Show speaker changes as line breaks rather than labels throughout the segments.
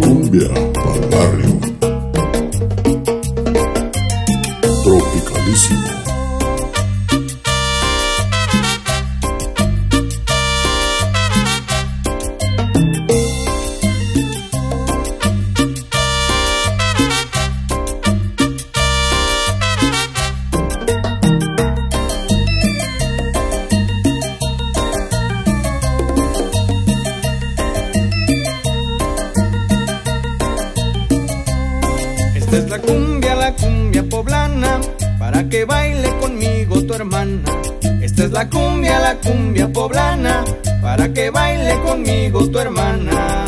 Cumbia para el barrio. Tropicalísimo.
Esta es la cumbia, la cumbia poblana, para que baile conmigo tu hermana. Esta es la cumbia, la cumbia poblana, para que baile conmigo tu hermana.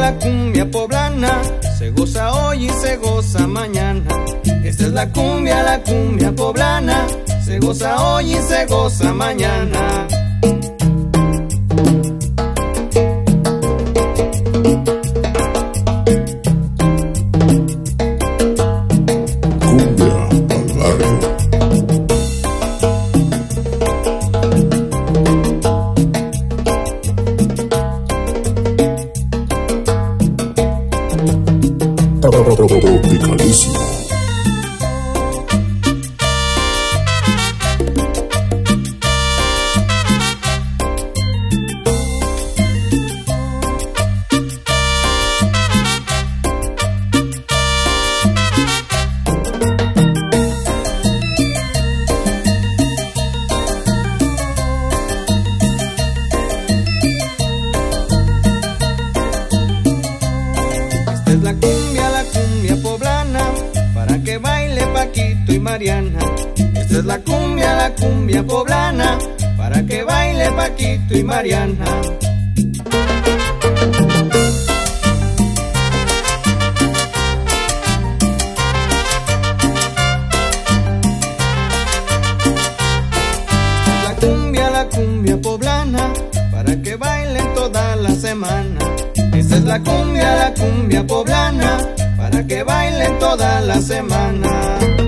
La cumbia poblana, se goza hoy y se goza mañana. Esta es la cumbia, la cumbia poblana, se goza hoy y se goza mañana.
Tropicalísimo.
Paquito y Mariana. Esta es la cumbia, la cumbia poblana, para que baile Paquito y Mariana. Es la cumbia, la cumbia poblana, para que bailen toda la semana. Esta es la cumbia, la cumbia poblana, para que bailen toda la semana.